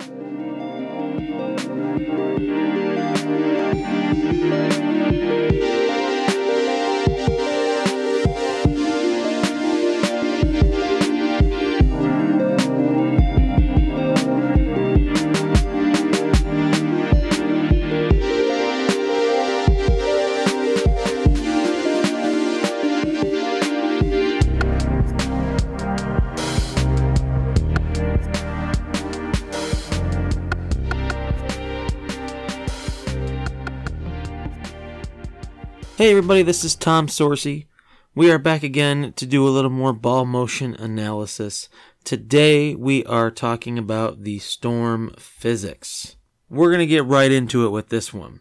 Thank you. Hey everybody, this is Tom Sorce. We are back again to do a little more ball motion analysis. Today we are talking about the storm Physix. We're going to get right into it with this one.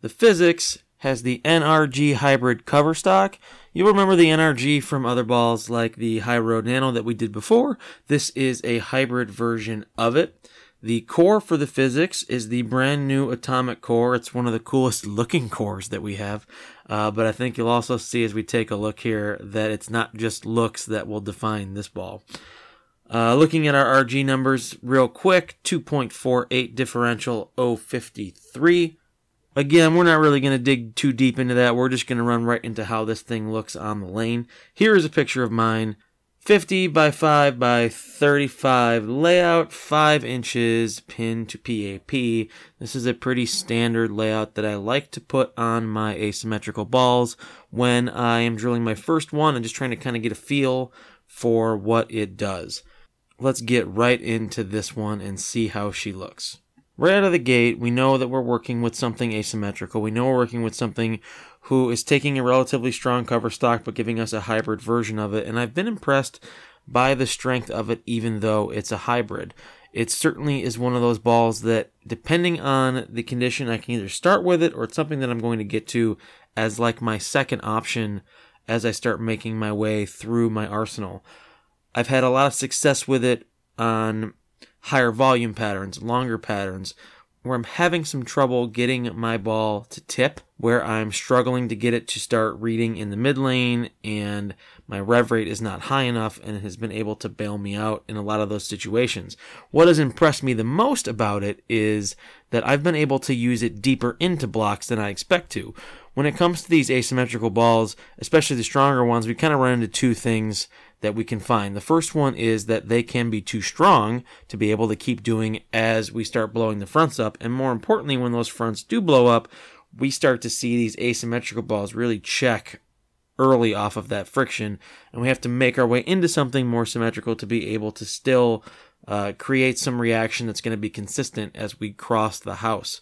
The Physix has the NRG hybrid cover stock. You'll remember the NRG from other balls like the Hy-Road Nano that we did before. This is a hybrid version of it. The core for the Physix is the brand new atomic core. It's one of the coolest looking cores that we have. Uh, but I think you'll also see as we take a look here that it's not just looks that will define this ball. Uh, looking at our RG numbers real quick 2.48 differential 053. Again, we're not really going to dig too deep into that. We're just going to run right into how this thing looks on the lane. Here is a picture of mine 50 by 5 by 35 layout, 5 inches pin to PAP. This is a pretty standard layout that I like to put on my asymmetrical balls when I am drilling my first one and just trying to kind of get a feel for what it does. Let's get right into this one and see how she looks. Right out of the gate, we know that we're working with something asymmetrical. We know we're working with something who is taking a relatively strong cover stock but giving us a hybrid version of it. And I've been impressed by the strength of it, even though it's a hybrid. It certainly is one of those balls that, depending on the condition, I can either start with it or it's something that I'm going to get to as like my second option as I start making my way through my arsenal. I've had a lot of success with it on higher volume patterns, longer patterns, where I'm having some trouble getting my ball to tip, where I'm struggling to get it to start reading in the mid lane, and my rev rate is not high enough and has been able to bail me out in a lot of those situations. What has impressed me the most about it is that I've been able to use it deeper into blocks than I expect to. When it comes to these asymmetrical balls, especially the stronger ones, we kind of run into two things that we can find. The first one is that they can be too strong to be able to keep doing as we start blowing the fronts up. And more importantly, when those fronts do blow up, we start to see these asymmetrical balls really check early off of that friction. And we have to make our way into something more symmetrical to be able to still uh, create some reaction that's going to be consistent as we cross the house.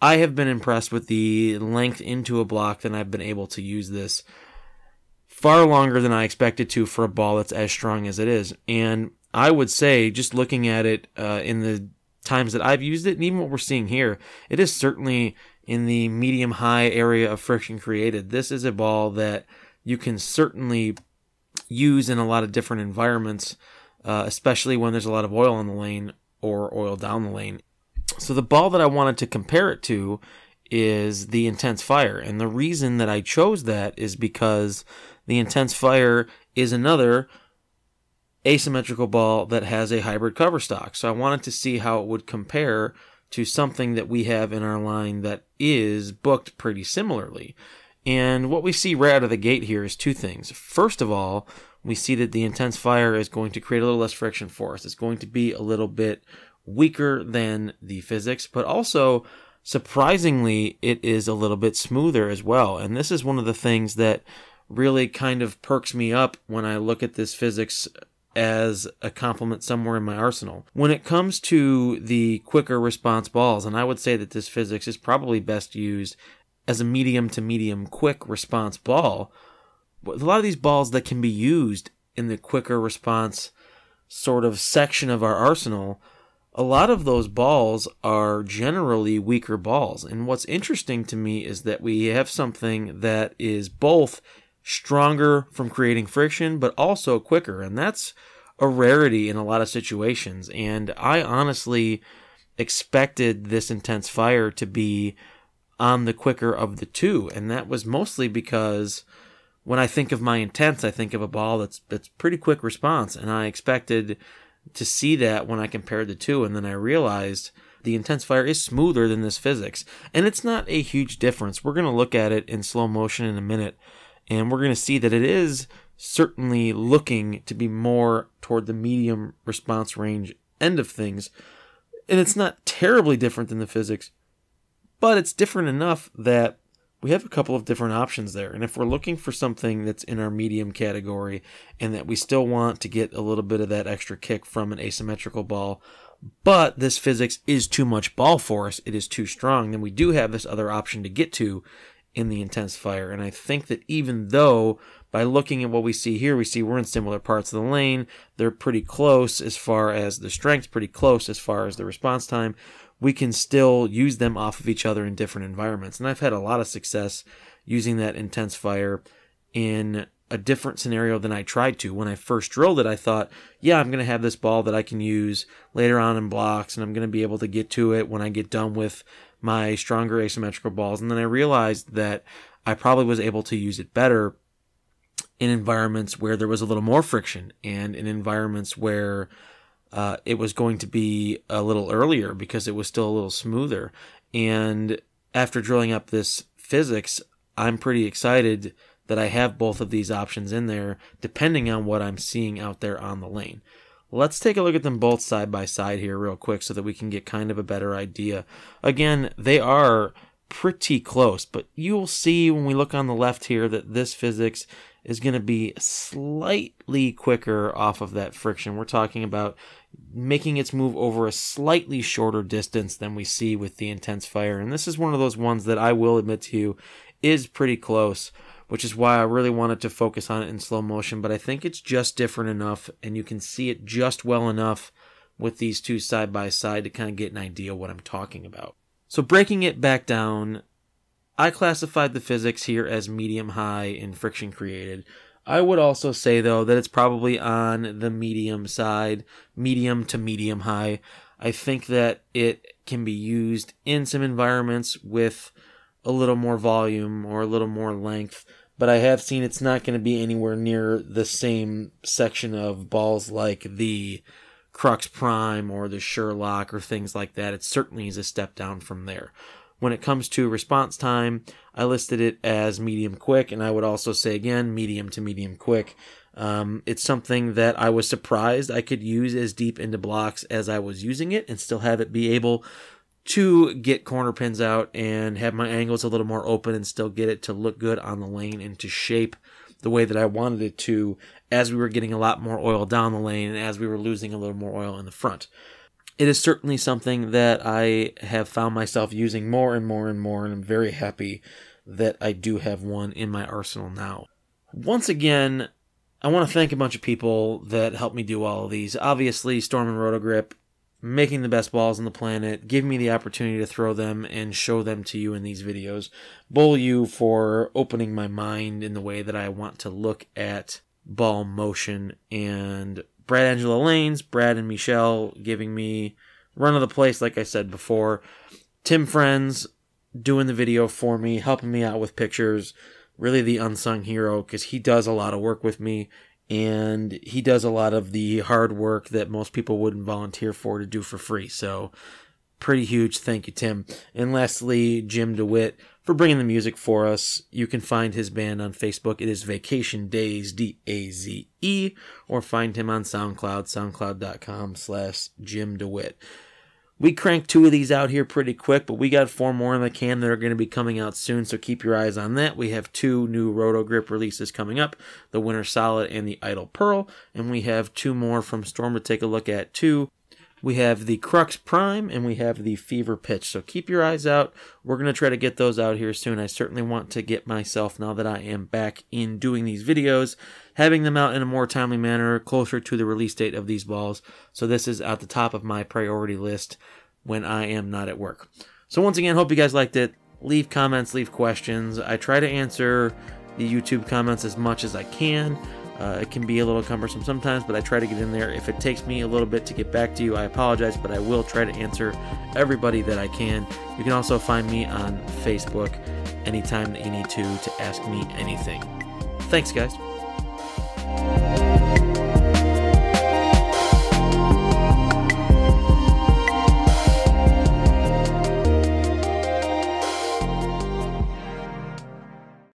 I have been impressed with the length into a block that I've been able to use this far longer than I expected to for a ball that's as strong as it is. And I would say, just looking at it uh, in the times that I've used it, and even what we're seeing here, it is certainly in the medium high area of friction created. This is a ball that you can certainly use in a lot of different environments, uh, especially when there's a lot of oil on the lane or oil down the lane. So the ball that I wanted to compare it to is the intense fire. And the reason that I chose that is because the intense fire is another asymmetrical ball that has a hybrid cover stock. So I wanted to see how it would compare to something that we have in our line that is booked pretty similarly. And what we see right out of the gate here is two things. First of all, we see that the intense fire is going to create a little less friction for us. It's going to be a little bit weaker than the Physix, but also surprisingly, it is a little bit smoother as well. And this is one of the things that really kind of perks me up when I look at this Physix as a complement somewhere in my arsenal. When it comes to the quicker response balls, and I would say that this Physix is probably best used as a medium to medium quick response ball, a lot of these balls that can be used in the quicker response sort of section of our arsenal, a lot of those balls are generally weaker balls. And what's interesting to me is that we have something that is both stronger from creating friction, but also quicker. And that's a rarity in a lot of situations. And I honestly expected this intense fire to be on the quicker of the two. And that was mostly because when I think of my intense, I think of a ball that's that's pretty quick response. And I expected to see that when I compared the two, and then I realized the intense fire is smoother than this Physix. And it's not a huge difference. We're going to look at it in slow motion in a minute, and we're going to see that it is certainly looking to be more toward the medium response range end of things. And it's not terribly different than the Physix, but it's different enough that we have a couple of different options there. And if we're looking for something that's in our medium category and that we still want to get a little bit of that extra kick from an asymmetrical ball, but this Physix is too much ball force, it is too strong, then we do have this other option to get to in the intense fire. And I think that even though by looking at what we see here, we see we're in similar parts of the lane, they're pretty close as far as the strength, pretty close as far as the response time, we can still use them off of each other in different environments. And I've had a lot of success using that intense fire in a different scenario than I tried to. When I first drilled it, I thought, yeah, I'm going to have this ball that I can use later on in blocks, and I'm going to be able to get to it when I get done with my stronger asymmetrical balls. And then I realized that I probably was able to use it better in environments where there was a little more friction and in environments where uh, it was going to be a little earlier because it was still a little smoother. And after drilling up this Physix, I'm pretty excited that I have both of these options in there depending on what I'm seeing out there on the lane. Let's take a look at them both side by side here real quick so that we can get kind of a better idea. Again, they are pretty close, but you'll see when we look on the left here that this Physix is going to be slightly quicker off of that friction. We're talking about making its move over a slightly shorter distance than we see with the intense fire. And this is one of those ones that I will admit to you is pretty close which is why I really wanted to focus on it in slow motion. But I think it's just different enough, and you can see it just well enough with these two side by side to kind of get an idea what I'm talking about. So breaking it back down, I classified the Physix here as medium high in friction created. I would also say though that it's probably on the medium side, medium to medium high. I think that it can be used in some environments with a little more volume or a little more length but I have seen it's not going to be anywhere near the same section of balls like the Crux Prime or the Sure Lock or things like that. It certainly is a step down from there. When it comes to response time, I listed it as medium quick, and I would also say again, medium to medium quick. Um, it's something that I was surprised I could use as deep into blocks as I was using it and still have it be able to get corner pins out and have my angles a little more open and still get it to look good on the lane and to shape the way that I wanted it to as we were getting a lot more oil down the lane and as we were losing a little more oil in the front. It is certainly something that I have found myself using more and more and more, and I'm very happy that I do have one in my arsenal now. Once again, I want to thank a bunch of people that helped me do all of these. Obviously, Storm and Rotogrip, making the best balls on the planet, give me the opportunity to throw them and show them to you in these videos. BowlU for opening my mind in the way that I want to look at ball motion. And Brad Angela Lanes, Brad and Michelle giving me run of the place, like I said before. Tim Friends doing the video for me, helping me out with pictures. Really the unsung hero because he does a lot of work with me and he does a lot of the hard work that most people wouldn't volunteer for to do for free. So, pretty huge thank you, Tim. And lastly, Jim DeWitt for bringing the music for us. You can find his band on Facebook. It is Vacation Days, D A Z E, or find him on SoundCloud, soundcloud.com slash Jim DeWitt. We cranked two of these out here pretty quick, but we got four more in the can that are going to be coming out soon, so keep your eyes on that. We have two new Roto Grip releases coming up the Winter Solid and the Idol Pearl, and we have two more from Storm to take a look at too. We have the Crux Prime and we have the Fever Pitch. So keep your eyes out. We're going to try to get those out here soon. I certainly want to get myself, now that I am back in doing these videos, having them out in a more timely manner, closer to the release date of these balls. So this is at the top of my priority list when I am not at work. So once again, hope you guys liked it. Leave comments, leave questions. I try to answer the YouTube comments as much as I can. Uh, it can be a little cumbersome sometimes, but I try to get in there. If it takes me a little bit to get back to you, I apologize, but I will try to answer everybody that I can. You can also find me on Facebook anytime that you need to to ask me anything. Thanks, guys.